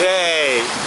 Hey.